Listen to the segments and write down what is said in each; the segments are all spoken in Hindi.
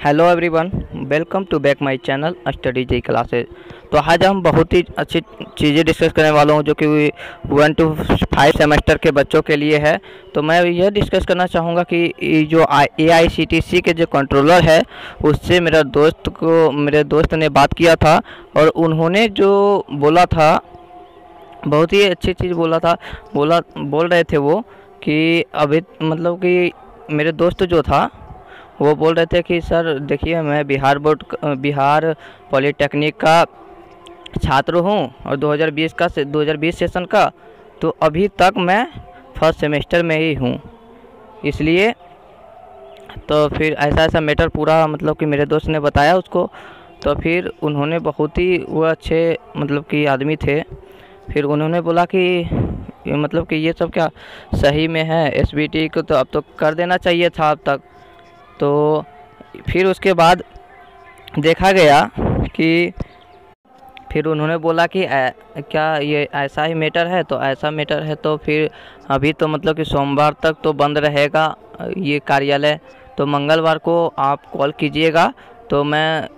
Hello everyone welcome to back my channel study ji classes तो आज हम बहुत ही अच्छी चीज़ें डिस्कस करने वाला हूँ जो कि वन टू फाइव सेमेस्टर के बच्चों के लिए है। तो मैं यह डिस्कस करना चाहूँगा कि जो ए आई सी टी सी के जो कंट्रोलर है, उससे मेरा दोस्त को, मेरे दोस्त ने बात किया था और उन्होंने जो बोला था, बहुत ही अच्छी चीज़ बोला था, बोला, बोल रहे थे वो कि अभी मतलब कि मेरे दोस्त जो था वो बोल रहे थे कि, सर, देखिए, मैं बिहार बोर्ड बिहार पॉलिटेक्निक का छात्र हूँ और 2020 का से 2020 सेशन का तो अभी तक मैं फ़र्स्ट सेमेस्टर में ही हूँ। इसलिए तो फिर ऐसा ऐसा मैटर पूरा मतलब कि मेरे दोस्त ने बताया उसको तो फिर उन्होंने बहुत ही, वो अच्छे मतलब कि आदमी थे। फिर उन्होंने बोला कि मतलब कि ये सब क्या सही में है? एसबीटी को तो अब तो कर देना चाहिए था अब तक। तो फिर उसके बाद देखा गया कि फिर उन्होंने बोला कि आ, क्या ये ऐसा ही मैटर है? तो ऐसा मैटर है तो फिर अभी तो मतलब कि सोमवार तक तो बंद रहेगा ये कार्यालय। तो मंगलवार को आप कॉल कीजिएगा। तो मैं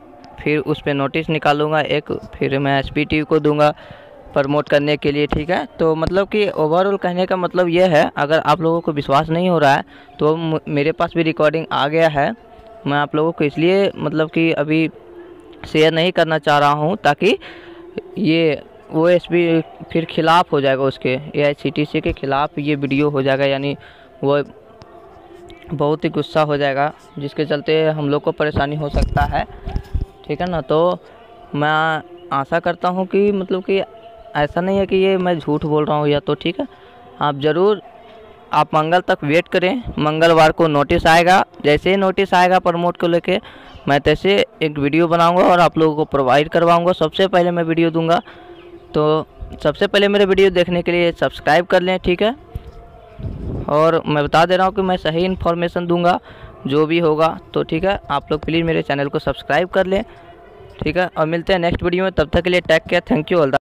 फिर उस पर नोटिस निकालूँगा। एक फिर मैं एस को दूँगा। प्रमोट करने के लिए, ठीक है? तो मतलब कि ओवरऑल कहने का मतलब यह है, अगर आप लोगों को विश्वास नहीं हो रहा है तो मेरे पास भी रिकॉर्डिंग आ गया है। मैं आप लोगों को इसलिए मतलब कि अभी शेयर नहीं करना चाह रहा हूँ, ताकि ये वो एस फिर खिलाफ हो जाएगा उसके ए आई के ख़िलाफ़ ये वीडियो हो जाएगा, यानी वो बहुत ही गुस्सा हो जाएगा, जिसके चलते हम लोग को परेशानी हो सकता है। ठीक है ना? तो मैं आशा करता हूँ कि मतलब कि ऐसा नहीं है कि ये मैं झूठ बोल रहा हूँ या तो ठीक है। आप ज़रूर, आप मंगल तक वेट करें। मंगलवार को नोटिस आएगा। जैसे ही नोटिस आएगा प्रमोट को लेके, मैं तैसे एक वीडियो बनाऊँगा और आप लोगों को प्रोवाइड करवाऊँगा। सबसे पहले मैं वीडियो दूँगा। तो सबसे पहले मेरे वीडियो देखने के लिए सब्सक्राइब कर लें, ठीक है? और मैं बता दे रहा हूँ कि मैं सही इन्फॉर्मेशन दूँगा, जो भी होगा तो ठीक है? आप लोग प्लीज़ मेरे चैनल को सब्सक्राइब कर लें, ठीक है? और मिलते हैं नेक्स्ट वीडियो में। तब तक के लिए टैग किया थैंक यू ऑल